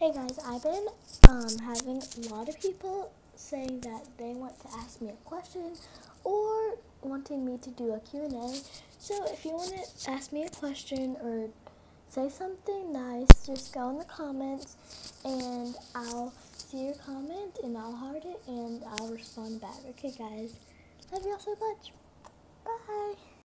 Hey guys, I've been um, having a lot of people saying that they want to ask me a question or wanting me to do a Q&A. So if you want to ask me a question or say something nice, just go in the comments and I'll see your comment and I'll heart it and I'll respond back. Okay guys, love you all so much.